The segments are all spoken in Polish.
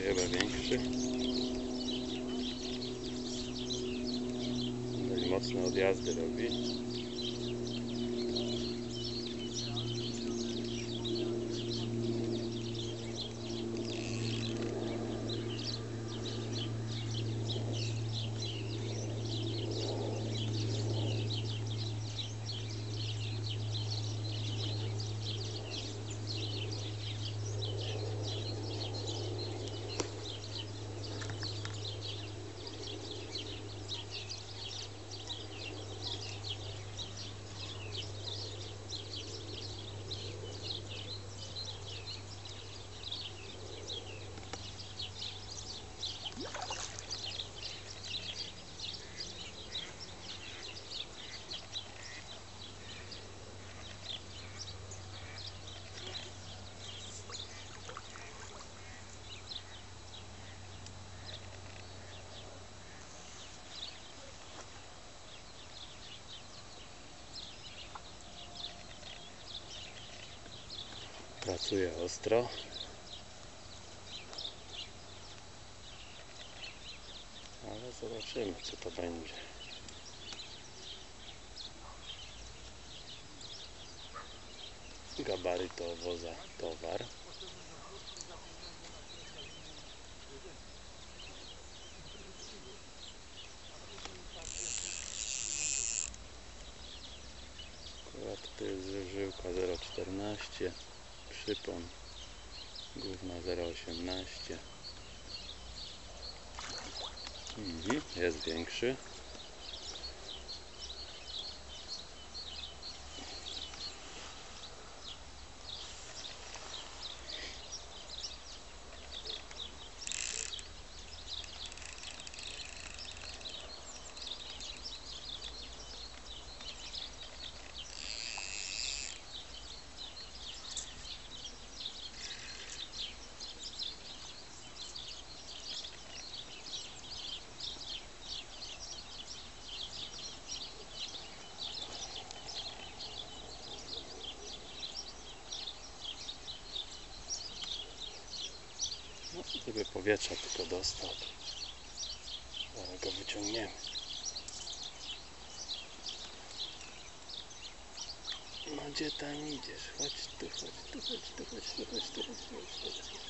będzie chyba większy. Dość mocne odjazdy robi. Pracuje ostro. Ale zobaczymy co to będzie. Gabarytowo za towar. Akurat to jest żyłka 0,14 Przypon Główna 0,18 mhm, Jest większy No, gdyby powietrza tylko dostał, to go wyciągniemy. No gdzie tam idziesz? Chodź tu, chodź tu, chodź tu, chodź tu, chodź tu, chodź tu, chodź tu.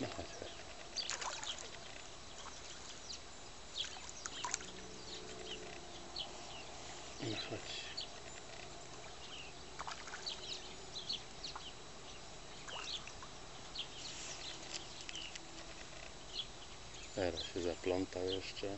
No chodź, chodź. No chodź. Teraz się zaplątał jeszcze.